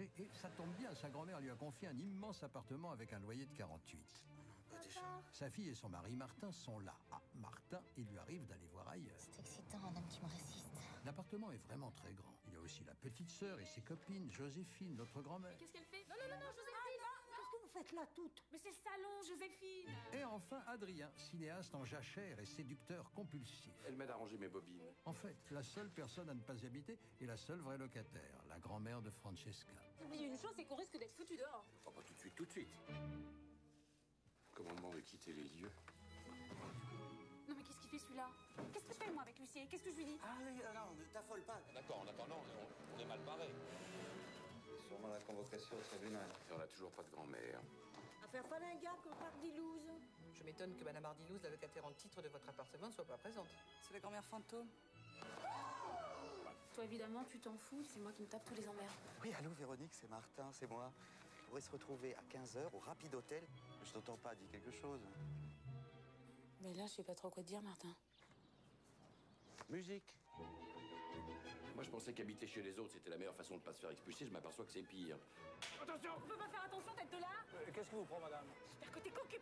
déménager et ça tombe bien, sa grand-mère lui a confié un immense appartement avec un loyer de 48. Sa fille et son mari Martin sont là. Ah, Martin, il lui arrive d'aller voir ailleurs. C'est excitant, un homme qui me résiste. L'appartement est vraiment très grand. Il y a aussi la petite sœur et ses copines, Joséphine, notre grand-mère. Qu'est-ce qu'elle fait? Non, non, non, non, Joséphine Qu'est-ce que vous faites là toutes Mais c'est le salon, Joséphine Et enfin, Adrien, cinéaste en jachère et séducteur compulsif. Elle m'aide à ranger mes bobines. En fait, la seule personne à ne pas y habiter est la seule vraie locataire, la grand-mère de Francesca. Oublie une chose, c'est qu'on risque d'être foutu dehors. Oh, pas tout de suite, tout de suite. Commandement de quitter les lieux. Non, mais qu'est-ce qu'il fait celui-là? Qu'est-ce que je fais, moi, avec Lucie? Qu'est-ce que je lui dis? Ah oui, non, non, ne t'affole pas. D'accord, en attendant, on, on est mal barré. Sûrement la convocation au tribunal. Et on n'a toujours pas de grand-mère. Affaire Falingard contre Ardilouse. Je m'étonne que Madame Ardilouse, la locataire en titre de votre appartement, ne soit pas présente. C'est la grand-mère fantôme. Toi, évidemment, tu t'en fous, c'est moi qui me tape tous les emmerdes. Oui, allô Véronique, c'est Martin, c'est moi. On pourrait se retrouver à 15h au Rapide Hôtel. Je t'entends pas, dis quelque chose. Mais là, je sais pas trop quoi te dire, Martin. Musique. Je pensais qu'habiter chez les autres, c'était la meilleure façon de pas se faire expulser. Je m'aperçois que c'est pire. Attention On peut pas faire attention, tête de là Qu'est-ce que vous prend, madame? J'espère que t'es coquille,